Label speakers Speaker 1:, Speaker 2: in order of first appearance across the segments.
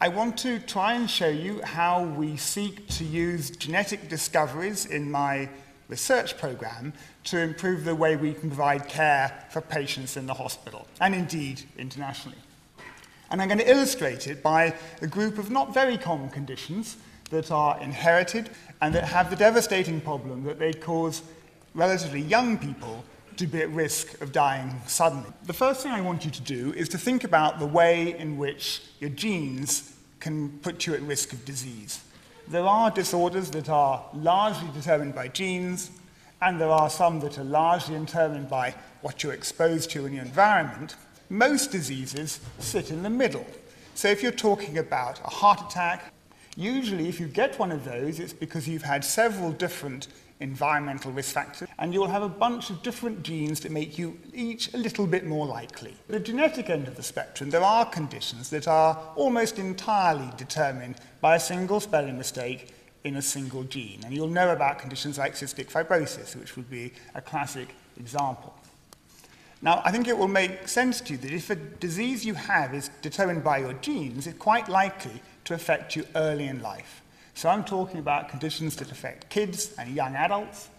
Speaker 1: I want to try and show you how we seek to use genetic discoveries in my research program to improve the way we can provide care for patients in the hospital, and indeed internationally. And I'm going to illustrate it by a group of not very common conditions that are inherited and that have the devastating problem that they cause relatively young people to be at risk of dying suddenly. The first thing I want you to do is to think about the way in which your genes can put you at risk of disease. There are disorders that are largely determined by genes, and there are some that are largely determined by what you're exposed to in your environment. Most diseases sit in the middle. So if you're talking about a heart attack, usually if you get one of those, it's because you've had several different environmental risk factors, and you'll have a bunch of different genes that make you each a little bit more likely. At the genetic end of the spectrum, there are conditions that are almost entirely determined by a single spelling mistake in a single gene. And you'll know about conditions like cystic fibrosis, which would be a classic example. Now, I think it will make sense to you that if a disease you have is determined by your genes, it's quite likely to affect you early in life. So I'm talking about conditions that affect kids and young adults.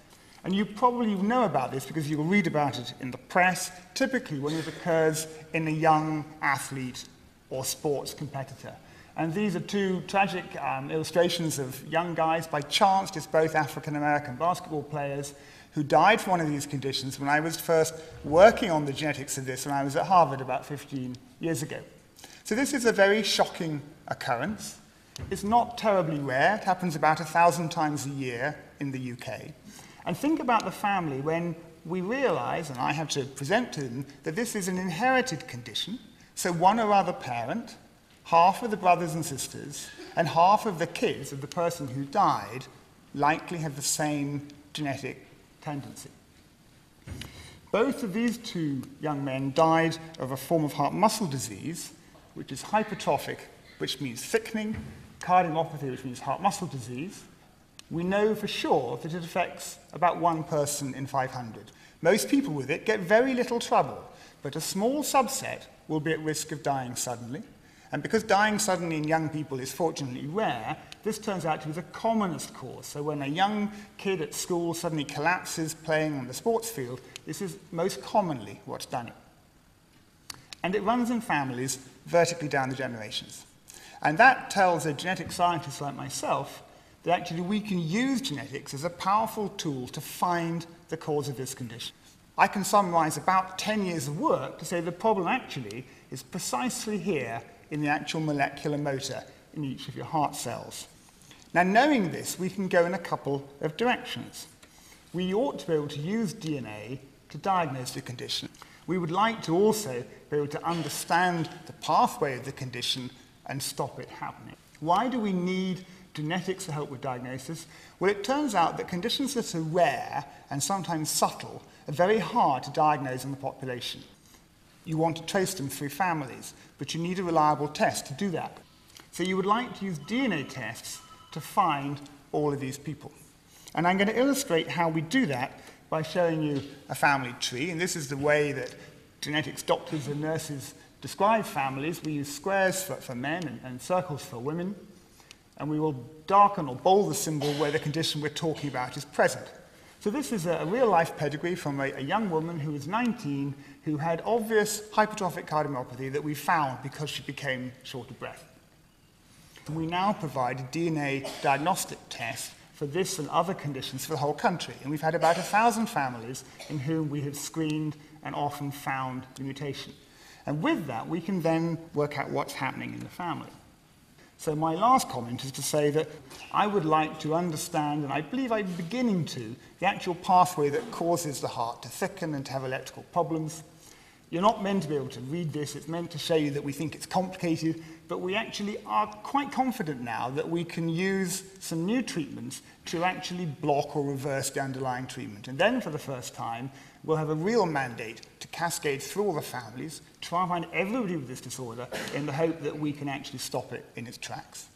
Speaker 1: And you probably know about this because you'll read about it in the press, typically when it occurs in a young athlete or sports competitor. And these are two tragic um, illustrations of young guys, by chance, just both African American basketball players, who died from one of these conditions when I was first working on the genetics of this when I was at Harvard about 15 years ago. So this is a very shocking occurrence. It's not terribly rare. It happens about a thousand times a year in the UK. And think about the family when we realize, and I have to present to them, that this is an inherited condition. So one or other parent, half of the brothers and sisters, and half of the kids of the person who died likely have the same genetic tendency. Both of these two young men died of a form of heart muscle disease, which is hypertrophic, which means thickening, cardiomyopathy, which means heart muscle disease, we know for sure that it affects about one person in 500. Most people with it get very little trouble, but a small subset will be at risk of dying suddenly. And because dying suddenly in young people is fortunately rare, this turns out to be the commonest cause. So when a young kid at school suddenly collapses playing on the sports field, this is most commonly what's done it. And it runs in families vertically down the generations. And that tells a genetic scientist like myself that actually we can use genetics as a powerful tool to find the cause of this condition. I can summarize about 10 years of work to say the problem actually is precisely here in the actual molecular motor in each of your heart cells. Now, knowing this, we can go in a couple of directions. We ought to be able to use DNA to diagnose the condition. We would like to also be able to understand the pathway of the condition and stop it happening. Why do we need genetics to help with diagnosis? Well, it turns out that conditions that are rare and sometimes subtle are very hard to diagnose in the population. You want to trace them through families, but you need a reliable test to do that. So you would like to use DNA tests to find all of these people. And I'm going to illustrate how we do that by showing you a family tree. And this is the way that genetics doctors and nurses describe families, we use squares for, for men and, and circles for women, and we will darken or bold the symbol where the condition we're talking about is present. So this is a, real-life pedigree from a, a young woman who was 19 who had obvious hypertrophic cardiomyopathy that we found because she became short of breath. And we now provide a DNA diagnostic test for this and other conditions for the whole country. And we've had about a thousand families in whom we have screened and often found the mutation. And with that, we can then work out what's happening in the family. So my last comment is to say that I would like to understand, and I believe I'm beginning to, the actual pathway that causes the heart to thicken and to have electrical problems. You're not meant to be able to read this. It's meant to show you that we think it's complicated, but we actually are quite confident now that we can use some new treatments to actually block or reverse the underlying treatment. And then, for the first time, we'll have a real mandate to cascade through all the families, try and find everybody with this disorder in the hope that we can actually stop it in its tracks.